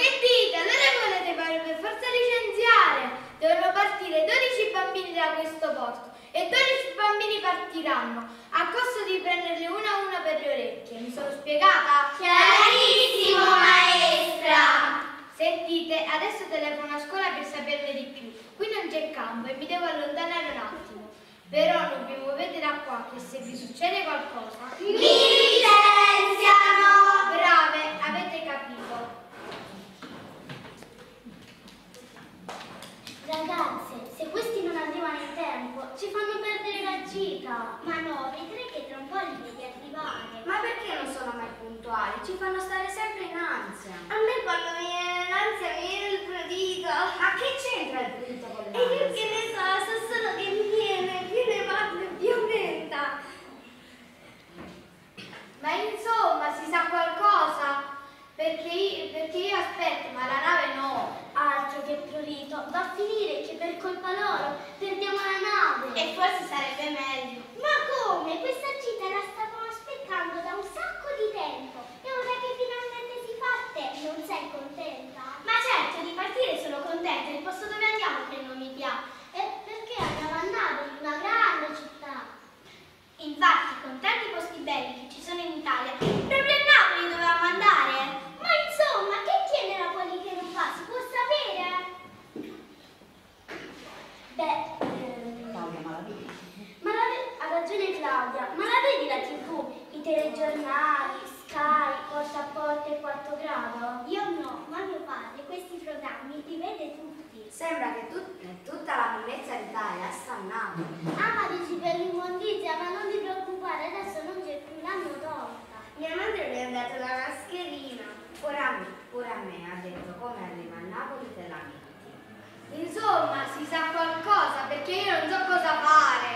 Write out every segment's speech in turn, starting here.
Che dite? Allora volete fare per forza licenziare? Devono partire 12 bambini da questo porto e 12 bambini partiranno a costo di prenderli uno a uno per le orecchie. Mi sono spiegata? Chiarissimo, maestra! Sentite, adesso telefono a scuola per saperne di più. Qui non c'è campo e mi devo allontanare un attimo. Però non vi muovete da qua che se vi succede qualcosa... Mi licenziano! Brave, avete capito. Ragazze, se questi non arrivano in tempo, ci fanno perdere la gita. Ma no, vedrai che tra un po' li devi arrivare. Ma perché non sono mai puntuali? Ci fanno stare sempre in ansia. A me quando mi viene l'ansia mi viene il prurito. Ma che c'entra il punto con E io che l'ansia? ne so, so solo che mi viene, più ne vado più aumenta. Ma insomma, si sa qualcosa? Perché io, perché io aspetto, ma la nave no. Altro che prurito, va a finire che per colpa loro perdiamo la nave. E forse sarebbe meglio. Ma come? Questa gita la stavamo aspettando da un sacco di tempo. E ora che finalmente si parte, non sei contenta? Ma certo, di partire sono contenta. Il posto dove andiamo che non mi piace. E perché andiamo a Napoli, una grande città? Infatti, con tanti posti belli che ci sono in Italia, proprio a Napoli dovevamo andare. Ma insomma, che tiene Napoli che non fa? Si può sapere? Beh, ehm, Claudia Malavita. ma la ve- ha ragione Claudia, ma la vedi la tv, i telegiornali, Sky, porta a porta e quarto grado? Io no, ma mio padre questi programmi li vede tutti. Sembra che tut- tutta la monnezza d'Italia sta a Napoli. Ah, ma dici per l'immondizia, ma non ti preoccupare, adesso non c'è più l'hanno tolta. Mia madre mi ha dato la mascherina. Pure a me, pure a me ha detto come arriva a Napoli te la metti. Insomma, si sa qualcosa perché io non so cosa fare.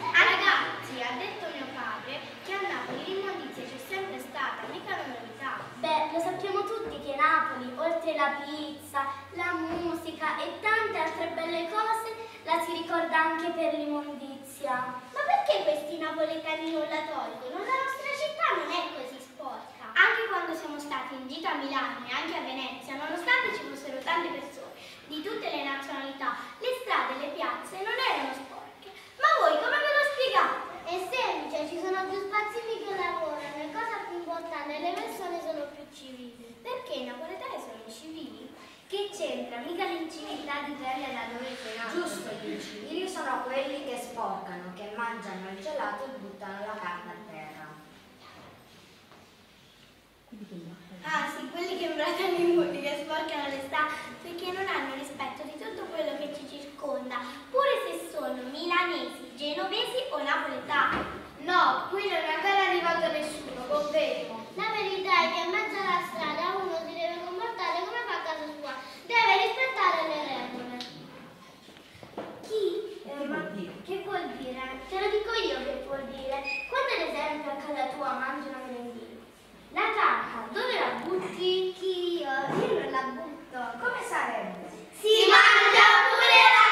Ragazzi, ha detto mio padre che a Napoli l'immondizia c'è sempre stata, mica una novità. Beh, lo sappiamo tutti che Napoli, oltre la pizza, la musica e tante altre belle cose, la si ricorda anche per l'immondizia. Ma perché questi napoletani non la tolgono? La nostra città non è così sporca. Anche quando siamo stati in gita a Milano e anche a Venezia, nonostante ci fossero tante persone di tutte le nazionalità, le strade e le piazze non erano sporche. Ma voi come ve lo spiegate? È semplice, ci sono più spazzini che lavorano, e cosa più importante, le persone sono più civili. Perché i napoletani? Che c'entra? Mica l'inciviltà dipende da dove sei nato. Giusto, gli incivili sono quelli che sporcano, che mangiano il gelato e buttano la carne a terra. Ah sì, quelli che imbrattano i muri, che sporcano le strade, perché non hanno rispetto di tutto quello che ci circonda, pure se sono milanesi, genovesi o napoletani. No, qui non è ancora arrivato nessuno, confermo. La verità è che in mezzo alla strada uno si deve comportare come fa deve rispettare le regole. Chi? Eh, ma che vuol dire? Te lo dico io che vuol dire. Quando ad esempio a casa tua mangi una merendina, la carta dove la butti? Chi io? Io non la butto. Come sarebbe? Si mangia pure la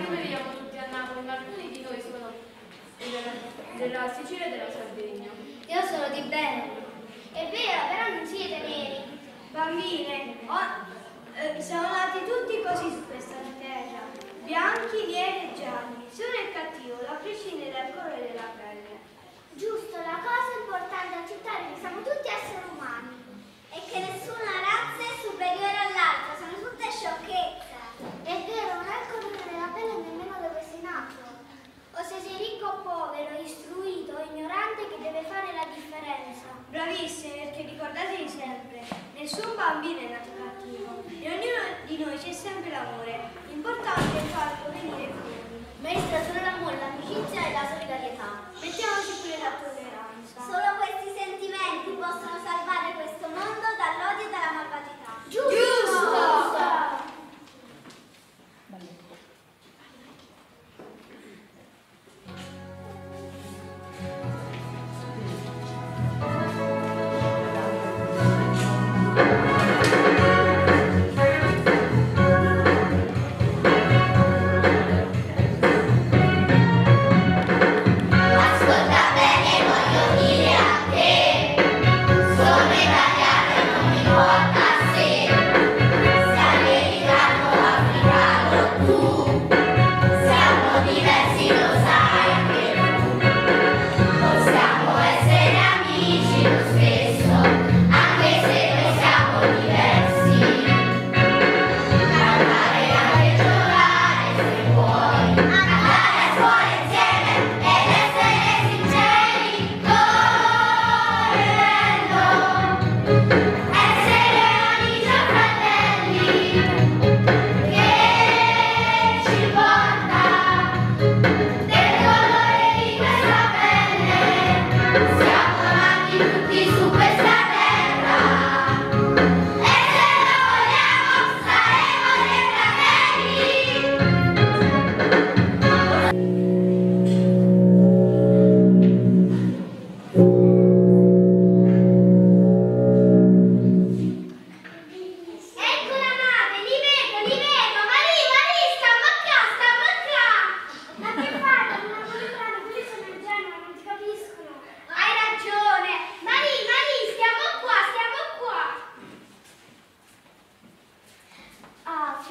noi veniamo tutti a Napoli, ma alcuni di noi sono della, della Sicilia e della Sardegna. Io sono di Bello. È vero, però non siete neri. Bambine, oh, eh, siamo nati tutti così su questa terra. Bianchi, neri e gialli. Se uno è cattivo, la prescinde dal colore della pelle. Giusto, la cosa importante è accettare che siamo tutti esseri umani e che nessuna razza è superiore all'altra, sono tutte sciocchezze. È vero, non è il della pelle nemmeno dove sei nato. O se sei ricco o povero, istruito o ignorante che deve fare la differenza. Bravissime, perché ricordatevi sempre, nessun bambino è nato cattivo. In ognuno di noi c'è sempre l'amore. L'importante è farlo venire fuori. Maestra, solo l'amore, l'amicizia e la solidarietà. Mettiamoci pure la tolleranza. Solo questi sentimenti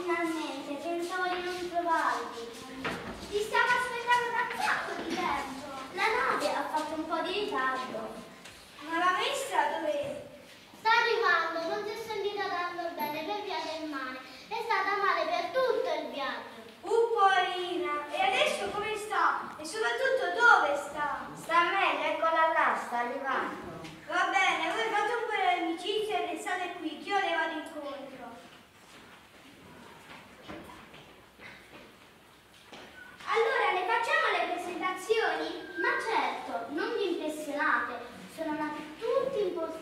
finalmente, pensavo di non trovarvi. Ti stavo aspettando da un sacco di tempo. La nave ha fatto un po' di ritardo. Ma la maestra dove Sta arrivando, non si è sentita tanto bene per via del mare. È stata male per tutto il viaggio. Uh, poverina! E adesso come sta? E soprattutto dove sta? Sta meglio, eccola là, sta arrivando. Va bene, voi fate un po' di amicizia e restate qui, che io le vado incontro. Allora, le facciamo le presentazioni? Ma certo, non vi impressionate, sono nati tutti in post-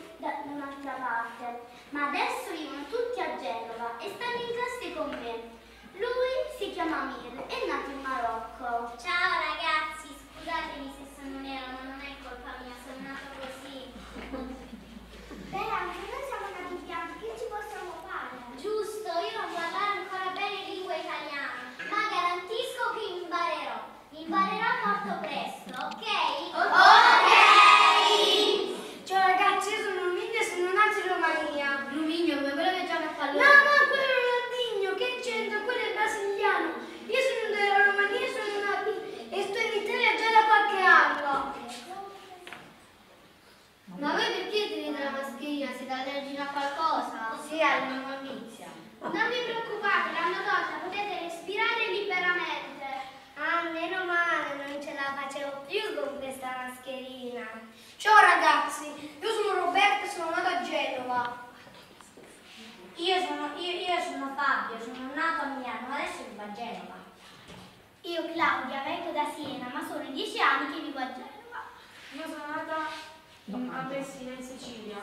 da parte, ma adesso vivono tutti a Genova e stanno in classe con me. Lui si chiama Mir, è nato in Marocco. Ciao ragazzi, scusatemi se sono nera, ma non è colpa mia, sono nato così. Beh, anche noi siamo nati bianchi, che ci possiamo fare? Giusto, io non parlare ancora bene lingua italiana, ma garantisco che imparerò. Imparerò molto presto, ok? Ok! Ciao ragazzi, io sono Luminio e sono nato in Romania. Lumigno, come quello che gioca a No, pallone. no, quello è Ronaldinho, che c'entra? Quello è brasiliano. Io sono della Romania, sono nato e sto in Italia già da qualche anno. Ma voi perché tenete la mascherina? Siete allergici a qualcosa? Sì, all'immondizia. Non vi preoccupate, l'hanno tolta, potete respirare liberamente. Ah, meno male, non ce la facevo più con questa mascherina. Ciao ragazzi, io sono Roberto e sono nato a Genova. Io sono, io, io sono Fabio, sono nato a Milano, adesso vivo a Genova. Io Siena, ma sono dieci anni che vivo a Genova. Io sono nata in- a Messina in Sicilia.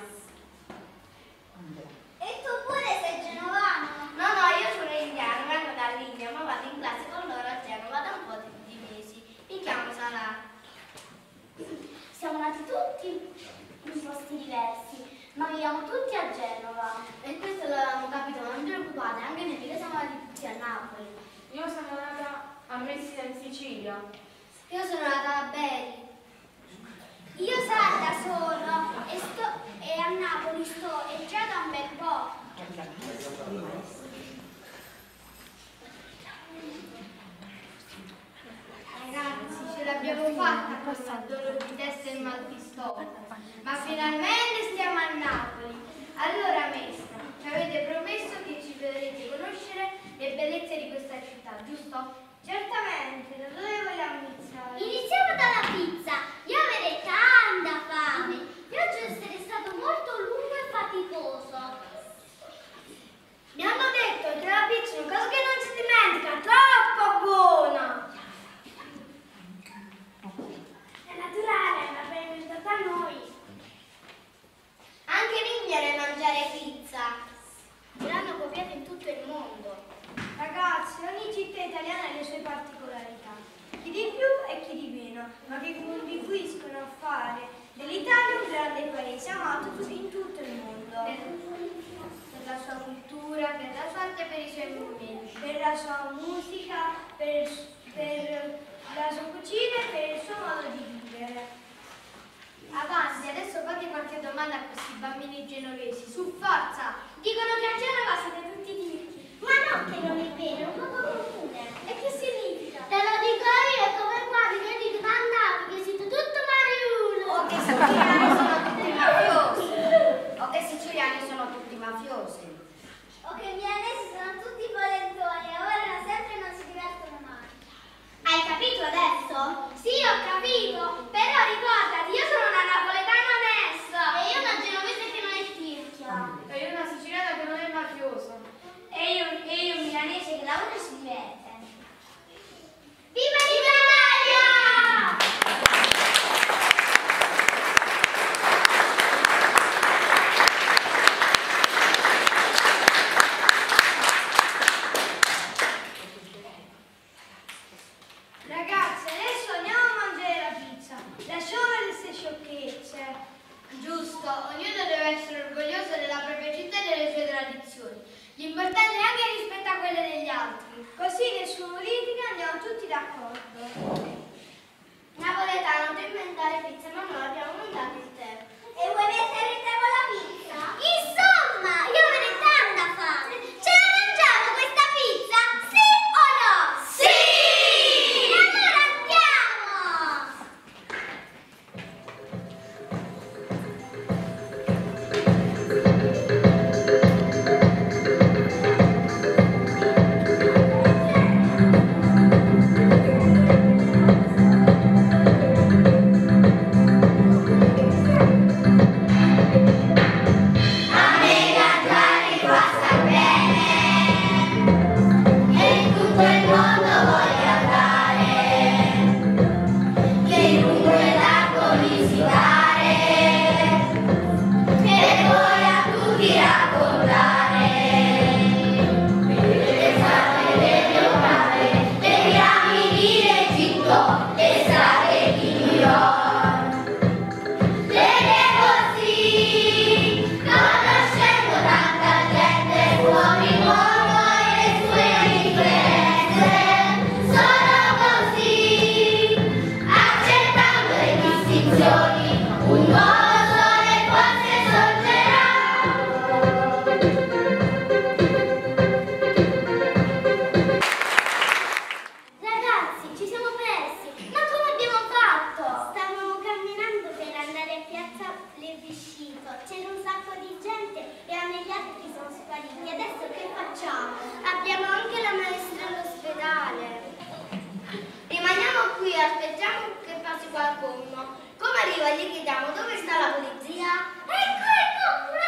E tu pure sei genovano? No, no, io sono indiano, vengo dall'India, ma vado in classe con loro a Genova da un po' di, di mesi. Mi chiamo Sala. Siamo nati tutti in posti diversi, ma viviamo tutti a Genova. E questo l'avevamo capito, ma non vi preoccupate, anche noi perché siamo nati tutti a Napoli. Io sono nata a Messina in Sicilia. Io sono nata a Bari. Io sarda sono e, sto, e a Napoli sto e già da un bel po'. Ragazzi, ce l'abbiamo fatta con il dolore di testa e mal di stomaco. Ma finalmente stiamo a Napoli. Allora, maestra, ci avete promesso che ci farete conoscere le bellezze di questa città, giusto? Certamente, da dove vogliamo iniziare? Iniziamo dalla pizza. Io avrei tanta fame. Viaggio essere stato molto lungo e faticoso. Mi hanno detto che la pizza è una cosa che non si dimentica, troppo buona! È naturale, l'abbiamo inventata noi. Anche in India deve mangiare pizza. L'hanno copiata in tutto il mondo. Ragazzi, ogni città italiana ha le sue particolarità, chi di più e chi di meno, ma che contribuiscono a fare dell'Italia un grande paese amato tu- in tutto il mondo. Per la sua cultura, per la sua arte e per i suoi monumenti, per la sua musica, per, per la sua cucina e per il suo modo di vivere. Avanti, adesso fate qualche domanda a questi bambini genovesi, su forza! Dicono che a Genova siete tutti ricchi. Ma no, che non è vero, un luogo comune. E che significa? Te lo dico io, è come qua, vi vedi mandato, che siete tutto mariulo. O che siciliani sono tutti mafiosi. O che siciliani sono tutti mafiosi. O che milanesi sono tutti volentoni, lavorano sempre e non si divertono mai. Hai capito adesso? Sì, ho capito, però ricordati, io sono una napoletana onesta. E io una genovese che non è tirchia. E io una siciliana che non è mafiosa. E io, e io un milanese che lavora e si diverte. Viva l'Italia! Ragazzi, adesso andiamo a mangiare la pizza. Lasciamo queste sciocchezze. Giusto, ognuno deve essere orgoglioso della propria città e delle sue tradizioni. L'importante è anche rispetto a quelle degli altri. Così nessuno litiga andiamo tutti d'accordo. Napoletano, tu inventare pizza, ma noi abbiamo mandato il tè. E vuoi mettere in tavola pranzo, c'era un sacco di gente e anche gli altri sono spariti. Adesso che facciamo? Abbiamo anche la maestra all'ospedale. Rimaniamo qui e aspettiamo che passi qualcuno. Come arriva gli chiediamo dove sta la polizia? Ecco, ecco,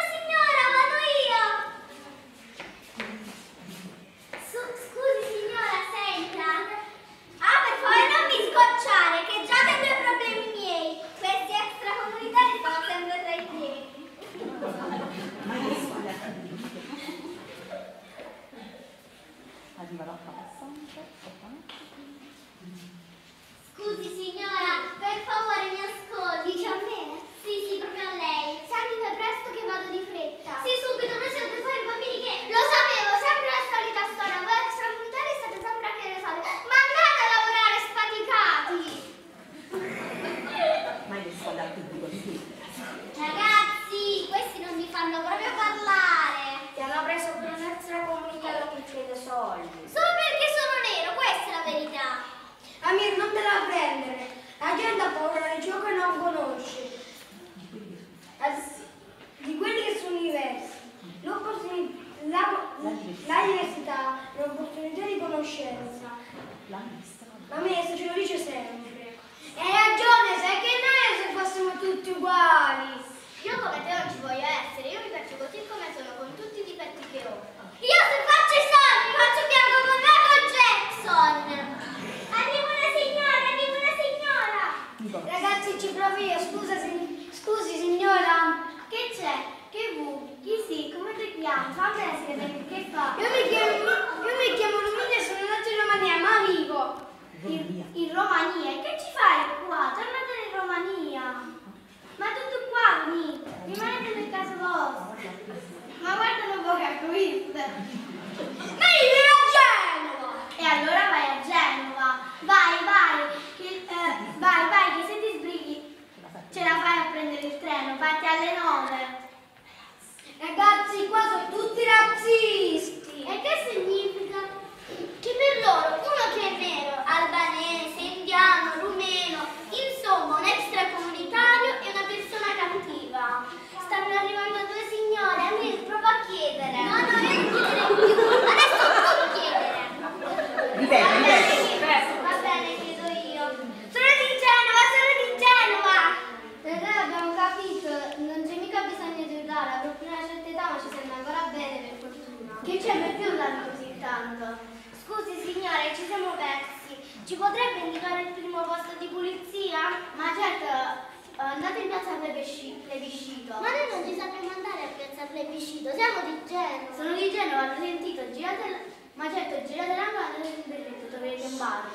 Che c'è per più là così tanto? Scusi signore, ci siamo persi. Ci potrebbe indicare il primo posto di pulizia? Ma certo, eh, andate in piazza Plebiscito. Ma noi non ci sappiamo andare a piazza Plebiscito, siamo di Genova. Sono di Genova, hanno sentito, girate la... ma certo, girate la mano e sentite troverete un bar.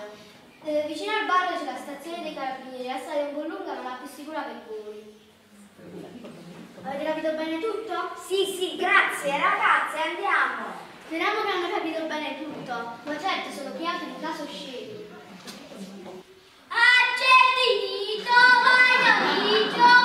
Eh, vicino al bar c'è la stazione dei carabinieri, la strada è un po' lunga ma la più sicura per voi. Avete capito bene tutto? Sì, sì, grazie ragazze, andiamo! Speriamo che hanno capito bene tutto, ma certo sono chiamati di caso scegli. Accendito, voglio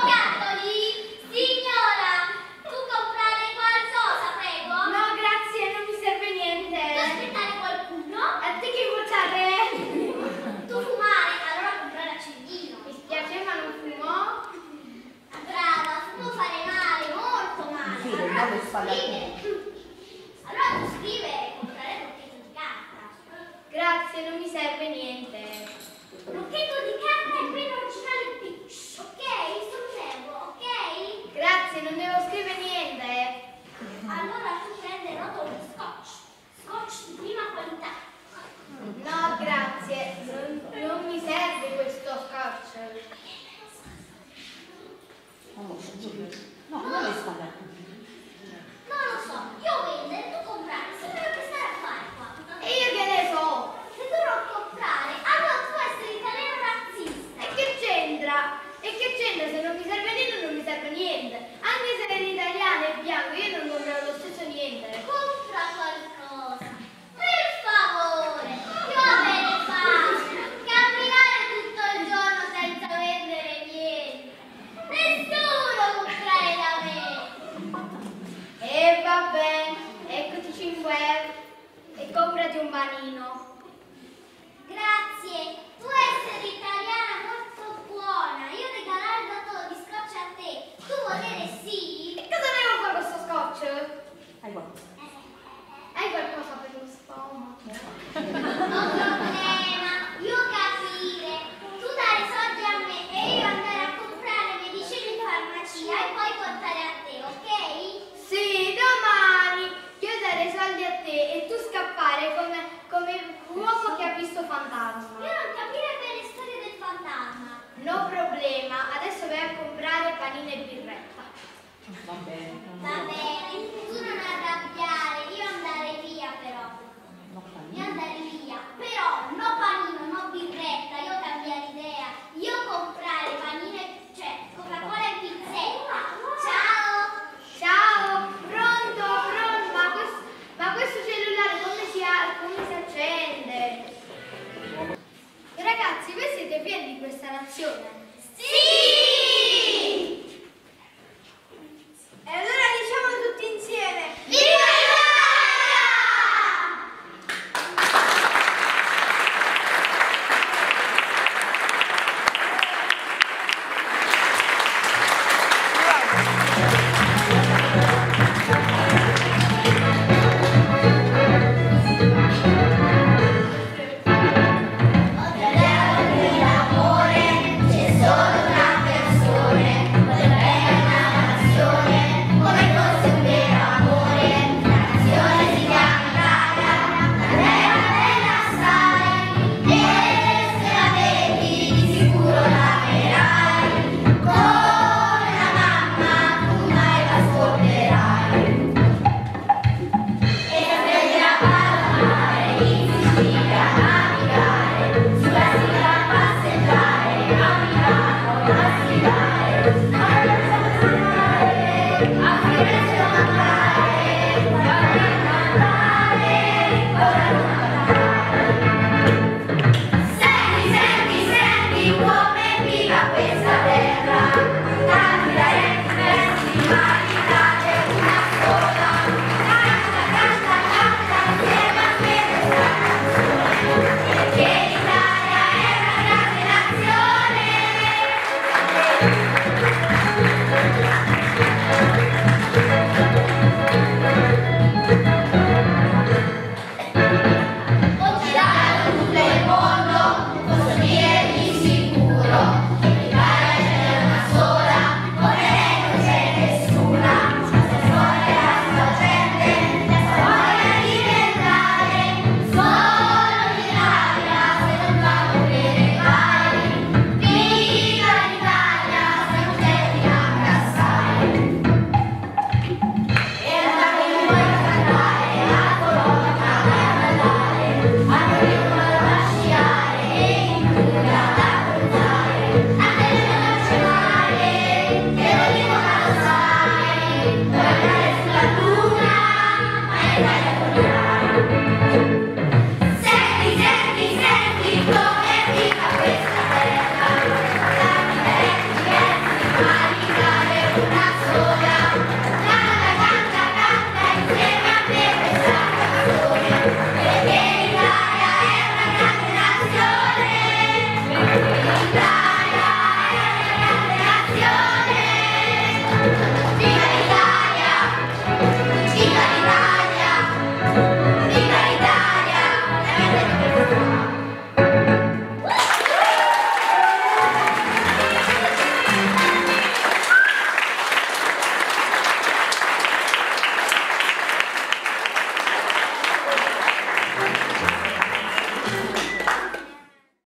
Uma perna.